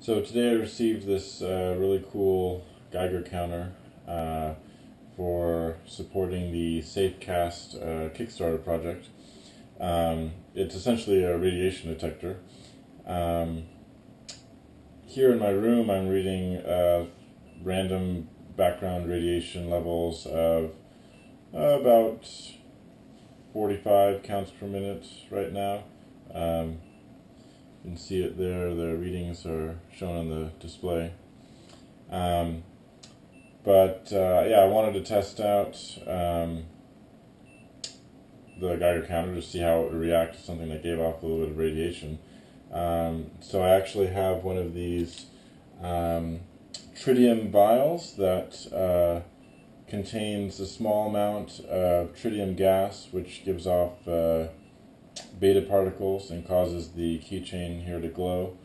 So today I received this uh, really cool Geiger counter uh, for supporting the Safecast uh, Kickstarter project. Um, it's essentially a radiation detector. Um, here in my room I'm reading uh, random background radiation levels of about 45 counts per minute right now. Um, can see it there, the readings are shown on the display. Um, but uh, yeah, I wanted to test out um, the Geiger counter to see how it would react to something that gave off a little bit of radiation. Um, so I actually have one of these um, tritium vials that uh, contains a small amount of tritium gas, which gives off uh, beta particles and causes the keychain here to glow.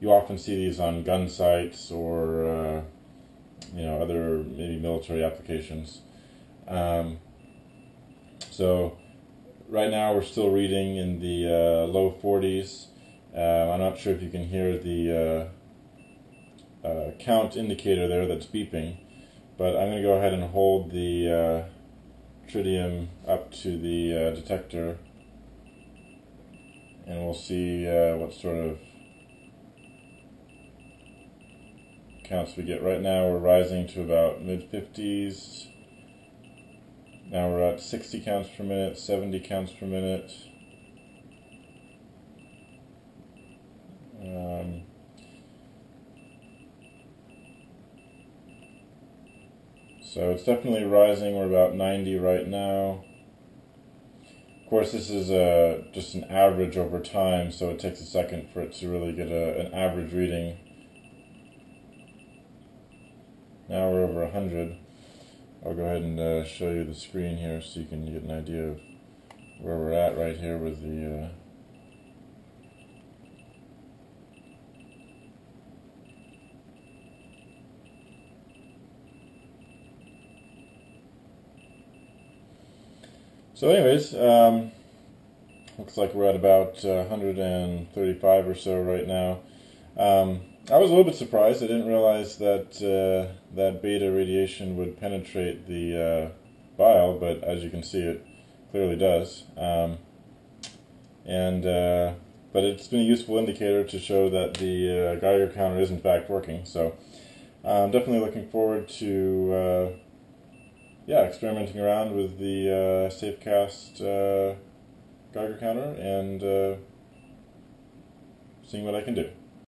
You often see these on gun sights or uh, you know other maybe military applications. Um, so right now we're still reading in the uh, low 40s. Uh, I'm not sure if you can hear the uh, uh, count indicator there that's beeping, but I'm going to go ahead and hold the uh, tritium up to the detector and we'll see uh, what sort of counts we get. Right now we're rising to about mid 50s. Now we're at 60 counts per minute, 70 counts per minute. Um, so it's definitely rising. We're about 90 right now course, this is a, just an average over time, so it takes a second for it to really get a, an average reading. Now we're over 100. I'll go ahead and uh, show you the screen here so you can get an idea of where we're at right here with the uh, So anyways, um, looks like we're at about uh, 135 or so right now. Um, I was a little bit surprised. I didn't realize that uh, that beta radiation would penetrate the uh, vial, but as you can see, it clearly does. Um, and uh, but it's been a useful indicator to show that the uh, Geiger counter is in fact working. So I'm definitely looking forward to uh, yeah, experimenting around with the uh, Safecast uh, Geiger counter and uh, seeing what I can do.